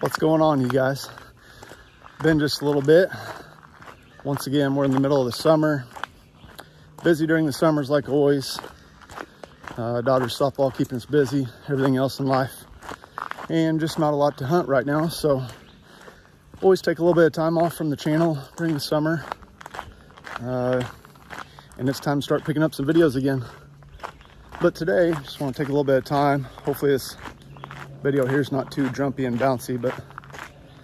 What's going on, you guys? Been just a little bit. Once again, we're in the middle of the summer. Busy during the summers, like always. Uh, daughter's softball keeping us busy, everything else in life. And just not a lot to hunt right now, so always take a little bit of time off from the channel during the summer. Uh, and it's time to start picking up some videos again. But today, just want to take a little bit of time. Hopefully this video here is not too jumpy and bouncy, but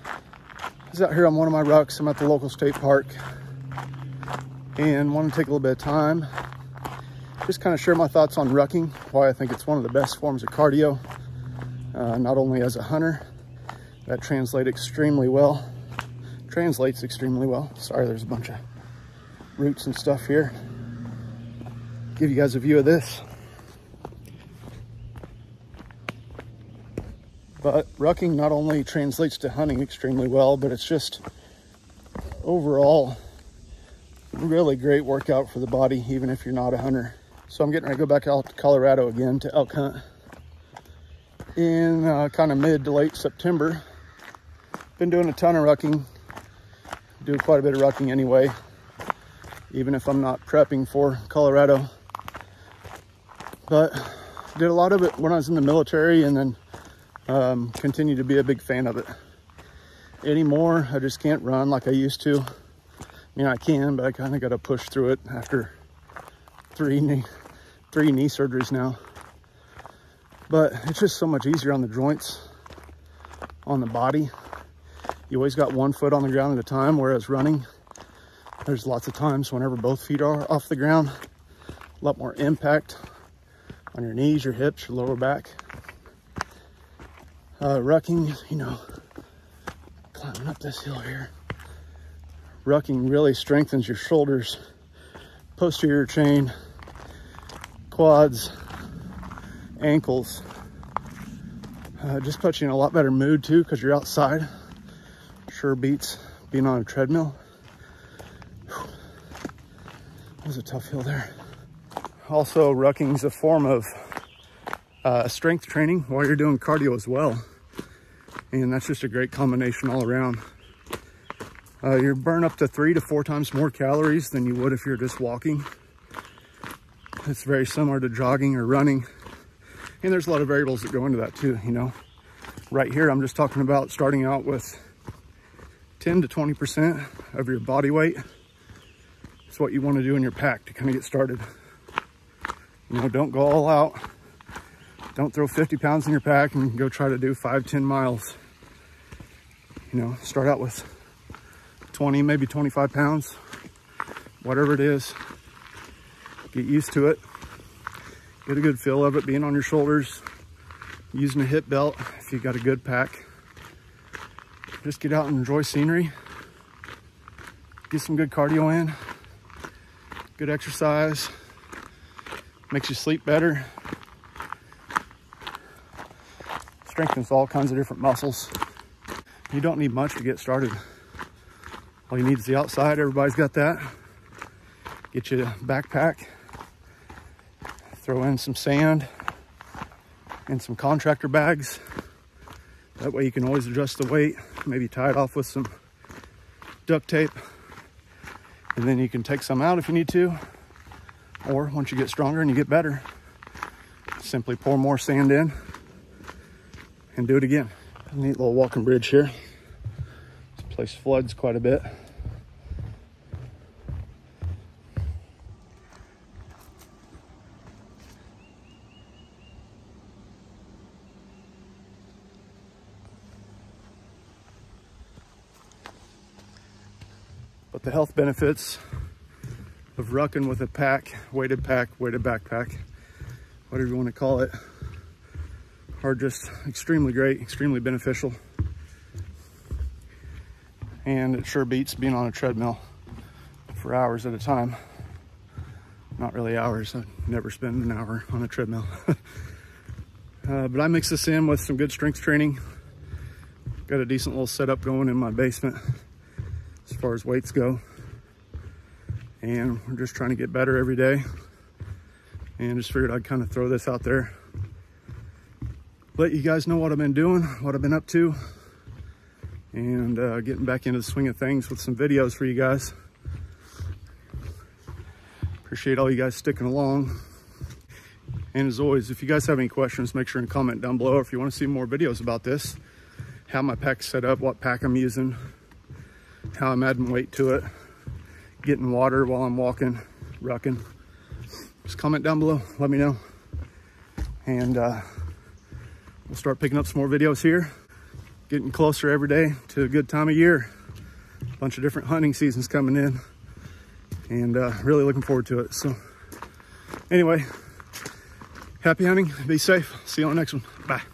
I was out here on one of my rucks. I'm at the local state park and want to take a little bit of time. Just kind of share my thoughts on rucking, why I think it's one of the best forms of cardio. Uh, not only as a hunter, that translates extremely well. Translates extremely well. Sorry, there's a bunch of roots and stuff here. Give you guys a view of this. But rucking not only translates to hunting extremely well, but it's just overall really great workout for the body, even if you're not a hunter. So I'm getting ready to go back out to Colorado again to elk hunt in uh, kind of mid to late September. Been doing a ton of rucking, do quite a bit of rucking anyway, even if I'm not prepping for Colorado. But did a lot of it when I was in the military and then um, continue to be a big fan of it. Anymore, I just can't run like I used to. I mean, I can, but I kind of got to push through it after three knee, three knee surgeries now. But it's just so much easier on the joints, on the body. You always got one foot on the ground at a time, whereas running, there's lots of times whenever both feet are off the ground, a lot more impact on your knees, your hips, your lower back uh, rucking, you know, climbing up this hill here. Rucking really strengthens your shoulders, posterior chain, quads, ankles. Uh, just puts you in a lot better mood too because you're outside. Sure beats being on a treadmill. Whew. That was a tough hill there. Also, rucking is a form of uh, strength training while you're doing cardio as well and that's just a great combination all around. Uh, you burn up to three to four times more calories than you would if you're just walking. It's very similar to jogging or running. And there's a lot of variables that go into that too, you know. Right here, I'm just talking about starting out with 10 to 20% of your body weight. It's what you want to do in your pack to kind of get started. You know, don't go all out. Don't throw 50 pounds in your pack and go try to do five, 10 miles you know, start out with 20, maybe 25 pounds, whatever it is. Get used to it. Get a good feel of it being on your shoulders, using a hip belt if you got a good pack. Just get out and enjoy scenery. Get some good cardio in, good exercise, makes you sleep better, strengthens all kinds of different muscles. You don't need much to get started. All you need is the outside. Everybody's got that. Get you a backpack. Throw in some sand and some contractor bags. That way you can always adjust the weight. Maybe tie it off with some duct tape. And then you can take some out if you need to. Or once you get stronger and you get better, simply pour more sand in and do it again. Neat little walking bridge here. This place floods quite a bit. But the health benefits of rucking with a pack, weighted pack, weighted backpack, whatever you want to call it, are just extremely great, extremely beneficial. And it sure beats being on a treadmill for hours at a time. Not really hours, I never spend an hour on a treadmill. uh, but I mix this in with some good strength training. Got a decent little setup going in my basement as far as weights go. And we're just trying to get better every day. And just figured I'd kind of throw this out there let you guys know what I've been doing, what I've been up to. and uh, getting back into the swing of things with some videos for you guys. Appreciate all you guys sticking along. And as always, if you guys have any questions, make sure and comment down below. If you want to see more videos about this, how my pack's set up, what pack I'm using, how I'm adding weight to it, getting water while I'm walking, rucking. Just comment down below, let me know. And uh, we'll start picking up some more videos here. Getting closer every day to a good time of year. A bunch of different hunting seasons coming in and uh, really looking forward to it. So anyway, happy hunting, be safe. See you on the next one. Bye.